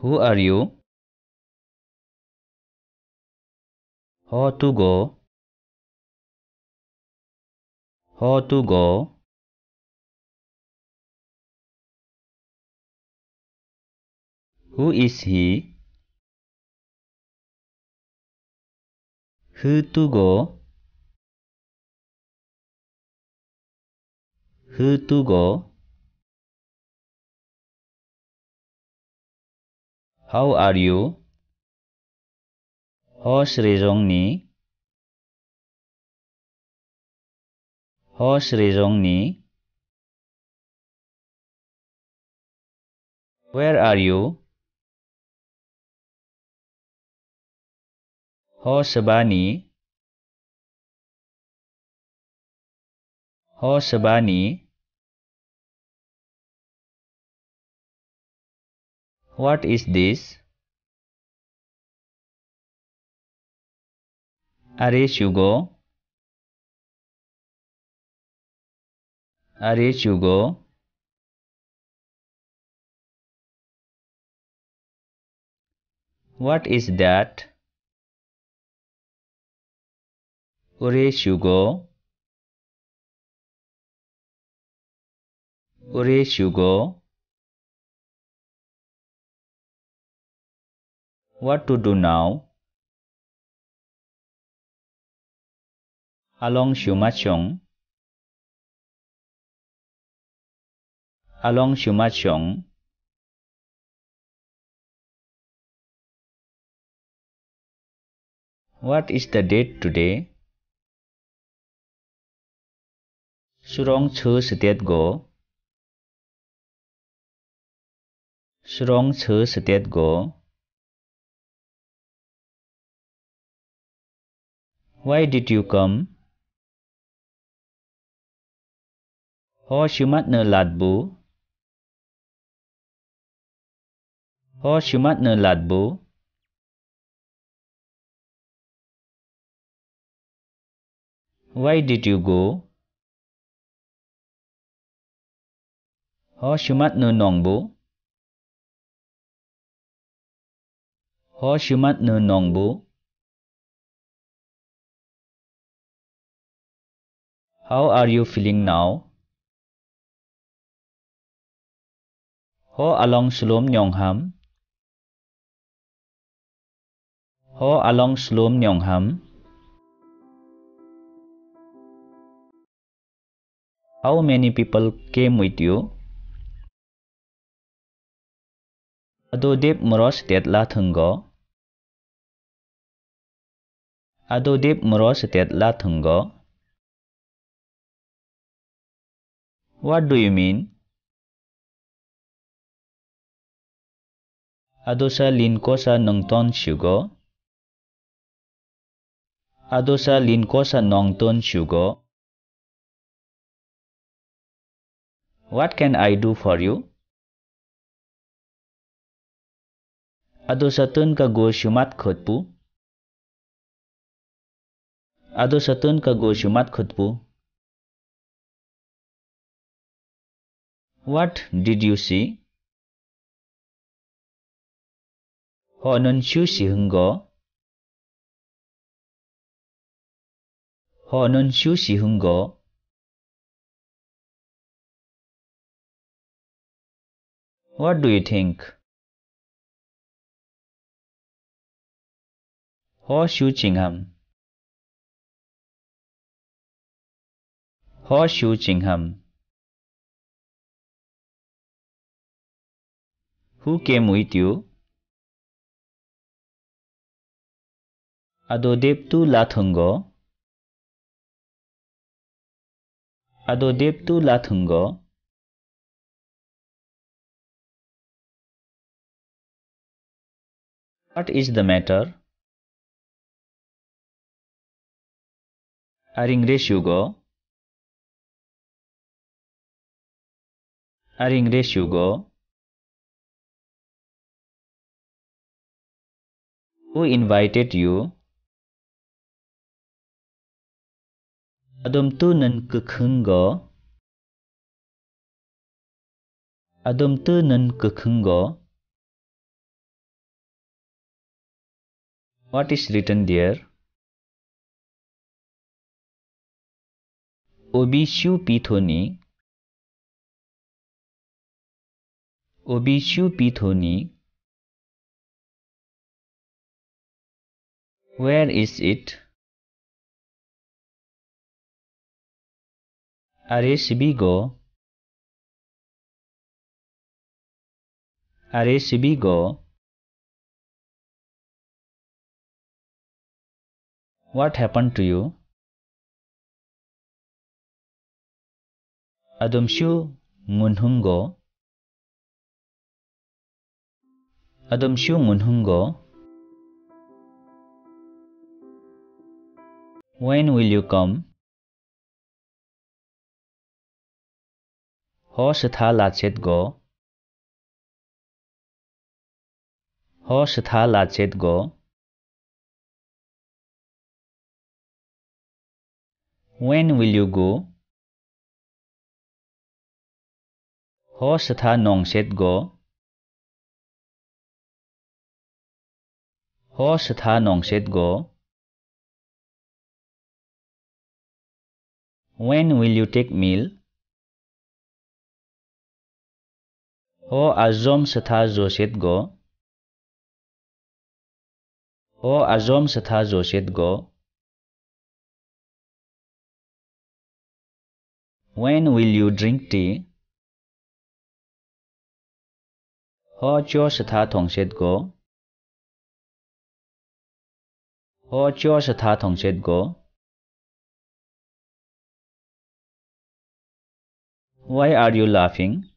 Who are you? How to go? How to go? Who is he? Who to go? Who to go? How are you? Ho Sri Ni. Ho Sri Ni. Where are you? Ho Sabani. Ho Sabani. What is this? Are Hugo? Are Hugo? What is that? Ure Hugo? Ure Hugo? What to do now? Along Shumachong. Along Shumachong. What is the date today? Surong chư state go. Surong chư state go. Why did you come? Ho shumat nơ lạt bú. Ho shumat nơ lạt. Why did you go? Ho shumat nơ nong bú. Ho shumat nơ nong bú. How are you feeling now? Ho along slom nyong ham. Ho along slom nyong ham. How many people came with you? Ado dep moros tet la thungo. Ado dep moros tet la thungo. What do you mean? Ado sa lin ko sa nongton shugo. Ado sa lin ko sa nongton shugo. What can I do for you? Ado sa tun ka go shumat khutpu. Ado sa tun ka go shumat. What did you see? Họ nên chú sĩ hưng gõ. What do you think? Họ chú trình hầm. Họ chú Who came with you? Ado dep tu la thungo. Ado dep tu la thungo. What is the matter? Aringre shugo. Who invited you? Adum tu nan kukhungo. Adum tu nan kukhungo. What is written there? Obisiu pithoni. Obisiu pithoni. Where is it? Arecibigo. Arecibigo. What happened to you? Adumshu ngunhungo. Adumshu ngunhungo. When will you come? Ho satha lachet go. Ho satha lachet go. When will you go? Ho satha nong set go. Ho satha nong set go. When will you take meal? Ho azom satha joset go. Ho azom satha joset go. When will you drink tea? Ho cho satha thongset go. Ho cho satha thongset go. Why are you laughing?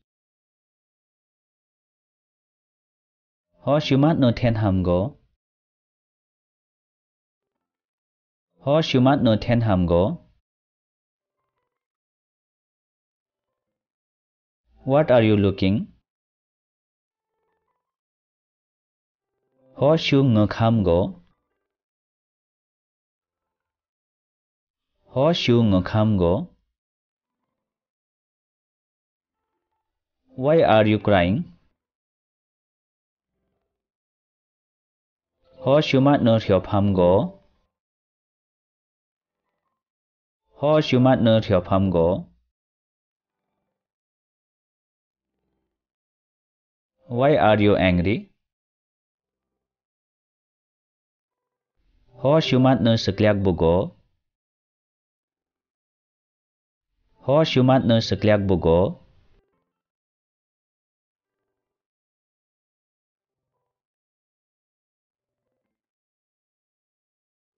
Ho shumat no ten ham go. Ho shumat no ten ham go. What are you looking? Ho shu ngak ham go. Why are you crying? Ho shumat no thiop ham go. Ho shumat no thiop ham go. Why are you angry? Ho shumat no seklyak bugo. Ho shumat no seklyak bugo.